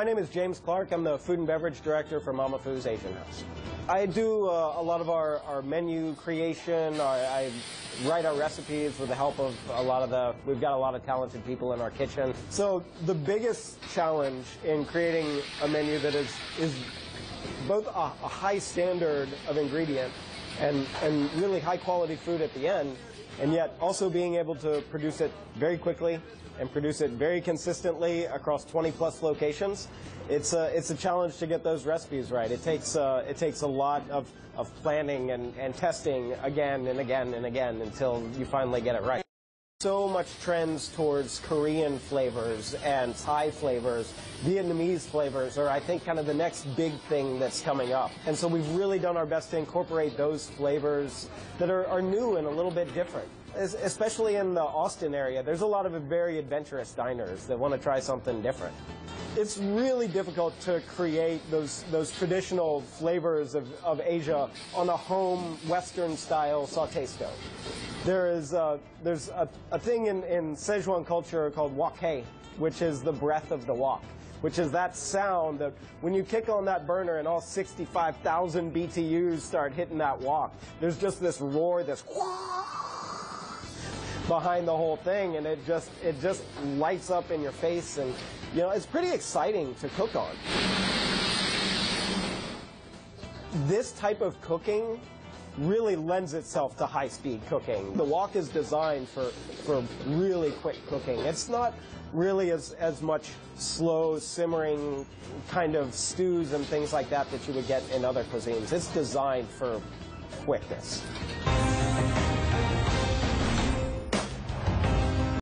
My name is James Clark. I'm the food and beverage director for Mama Fu's Asian House. I do uh, a lot of our, our menu creation. I, I write our recipes with the help of a lot of the, we've got a lot of talented people in our kitchen. So the biggest challenge in creating a menu that is, is both a, a high standard of ingredient and, and really high quality food at the end, and yet also being able to produce it very quickly and produce it very consistently across 20 plus locations. It's a, it's a challenge to get those recipes right. It takes, uh, it takes a lot of, of planning and, and testing again and again and again until you finally get it right. So much trends towards Korean flavors and Thai flavors, Vietnamese flavors are, I think, kind of the next big thing that's coming up. And so we've really done our best to incorporate those flavors that are, are new and a little bit different. Es- Especially in the Austin area, there's a lot of very adventurous diners that want to try something different. It's really difficult to create those, those traditional flavors of, of Asia on a home Western style saute stove. There is uh, there's a, a thing in, in Szechuan culture called wok which is the breath of the wok, which is that sound that when you kick on that burner and all 65,000 BTUs start hitting that wok, there's just this roar, this behind the whole thing, and it just it just lights up in your face, and you know it's pretty exciting to cook on. This type of cooking really lends itself to high-speed cooking. The wok is designed for, for really quick cooking. It's not really as, as much slow simmering kind of stews and things like that that you would get in other cuisines. It's designed for quickness.